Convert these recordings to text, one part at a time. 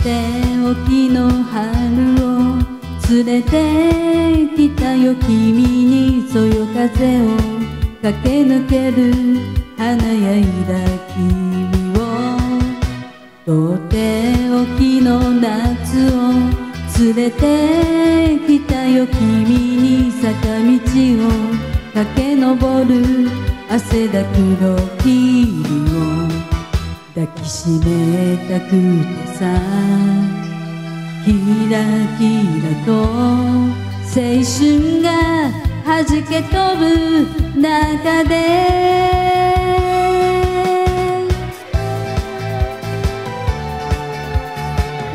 っておきの春を連れてきたよ君にそよ風を。駆け抜ける華やいだ君をとっておきの夏を連れてきたよ君に坂道を駆け上る汗だくの君を抱きしめたくてさキラキラと青春が弾け飛ぶ中で。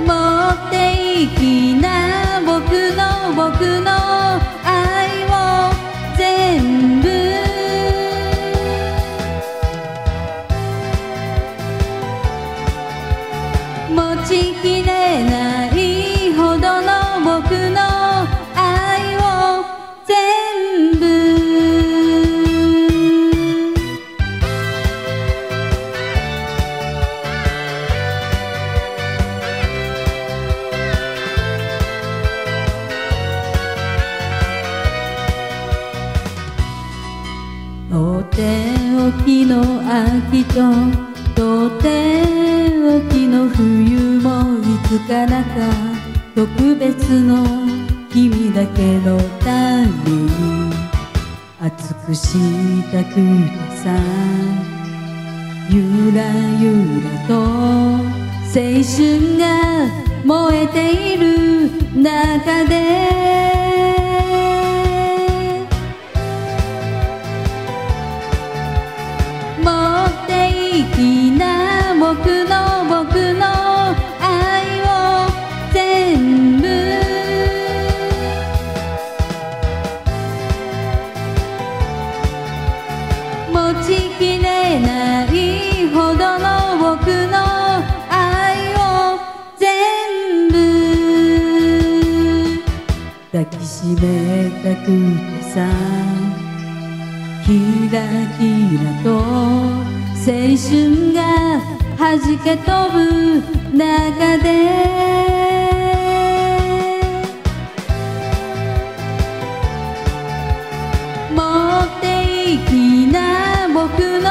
持っていきな僕の僕の持ちきれないほどの僕の愛を全部。とっておきの秋ととっておきの冬もいつからか特別の君だけのために熱くしたくてさゆらゆらと青春が燃えている中で。ちきれないほどの僕の愛を全部抱きしめたくてさキラキラと青春が弾け飛ぶ中で broken